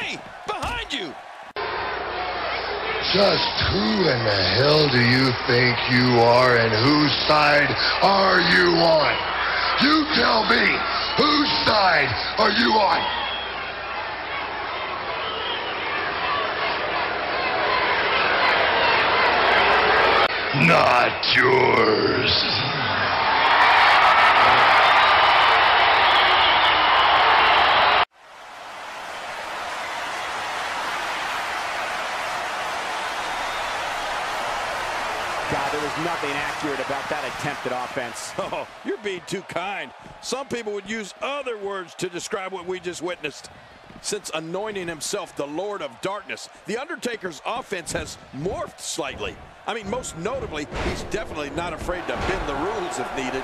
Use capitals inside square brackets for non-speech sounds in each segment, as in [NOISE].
Hey, behind you! Just who in the hell do you think you are and whose side are you on? You tell me, whose side are you on? Not yours. God, there was nothing accurate about that attempted offense. [LAUGHS] Oh, you're being too kind. Some people would use other words to describe what we just witnessed. Since anointing himself the Lord of Darkness, The Undertaker's offense has morphed slightly. I mean, most notably, he's definitely not afraid to bend the rules if needed.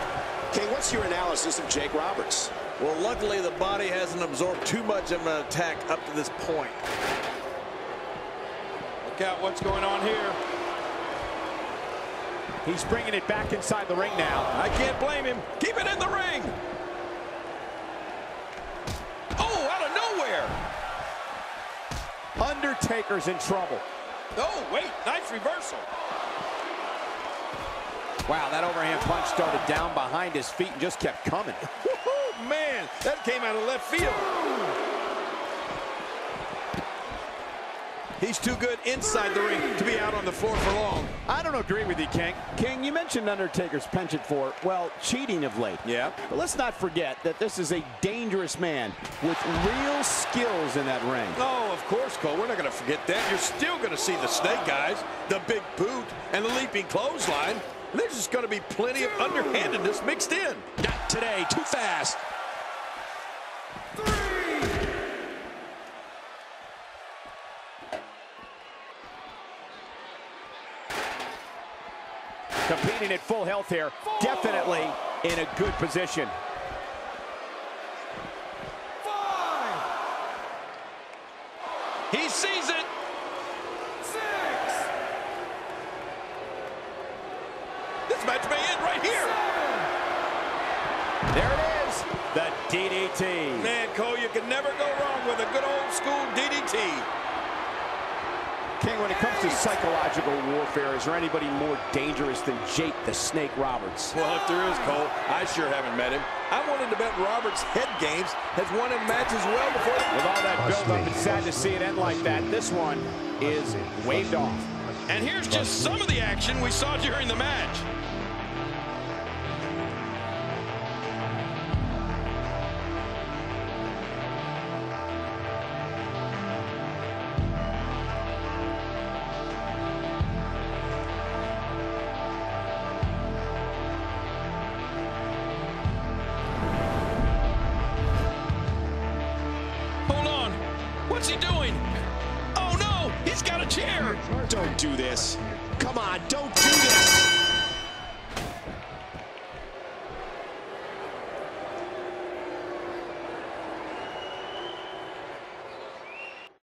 King, what's your analysis of Jake Roberts? Well, luckily the body hasn't absorbed too much of an attack up to this point. Look out what's going on here. He's bringing it back inside the ring now. I can't blame him. Keep it in the ring. Oh, out of nowhere. Undertaker's in trouble. Oh, wait, nice reversal. Wow, that overhand punch started down behind his feet and just kept coming. [LAUGHS] Man, that came out of left field. He's too good inside the ring to be out on the floor for long. I don't agree with you, King. King, you mentioned Undertaker's penchant for, well, cheating of late. Yeah. But let's not forget that this is a dangerous man with real skills in that ring. Oh, of course, Cole. We're not going to forget that. You're still going to see the snake eyes, the big boot, and the leaping clothesline. There's just going to be plenty of underhandedness mixed in. Not today, too fast. Competing at full health here, definitely in a good position. He sees it. This match may end right here. There it is, the DDT. Man, Cole, you can never go wrong with a good old school DDT. King, when it comes to psychological warfare, is there anybody more dangerous than Jake the Snake Roberts? Well, if there is, Cole, I sure haven't met him. I'm willing to bet Roberts' head games has won him matches well before. With all that build-up, it's sad to see it end like that. This one is waved off. And here's just some of the action we saw during the match. What's he doing? Oh no, he's got a chair. Don't do this. Come on, don't do this.